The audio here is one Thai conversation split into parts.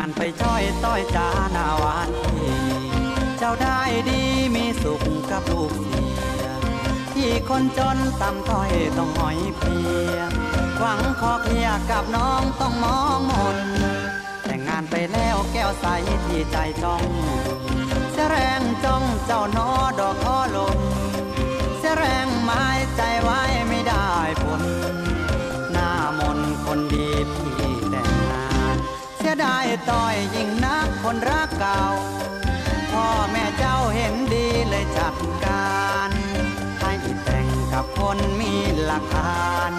านไปจ้อยต้อยจานาวานพี่เจ้าได้ดีมีสุขกับลูกเสียที่คนจนต่ำต้อยต้องหอยเพียหวังขอเคลียกับน้องต้องมองมน แต่งงานไปแล้วแก้วใสที่ใจจ้องเสแรงจ้องเจ้านอดอกคอลมเสแรงไม้ใจไว้ไม่ได้ผลหน้ามนคนดีพี่ เสียดายต้อยยิ่งนักคนรักเก่า พ่อแม่เจ้าเห็นดีเลยจัดการ ให้แต่งกับคนมีหลักฐาน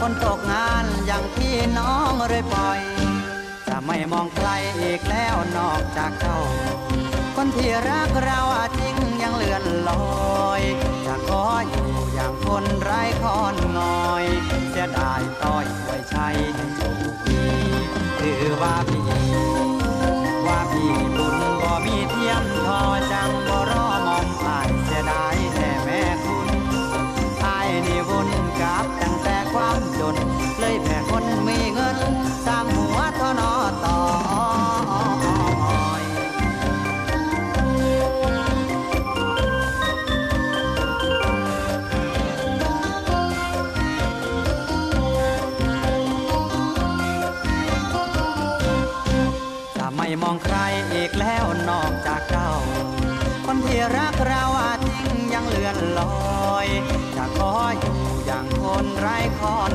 คนตกงานอย่างพี่น้องเลยปล่อย จะไม่มองใครอีกแล้วนอกจากเจ้า คนที่รักเราจริงยังเลือนลอย จะขออยู่อย่างคนไร้คอนงอยเสียดายต้อยไว้ใช้ให้โช คือว่าพี่ว่าพี่บุญบ่มีเทียมทอจังบ่รอมอมอายเสียดายแท่แม่คุณอายนี่บุญกับตั้งแต่ความจน เลยแผ่คนมี ไม่มองใครอีกแล้วนอกจากเจ้า คนที่รักเราอาจจริงยังเลือนลอย จะขออยู่อย่างคนไร้คอน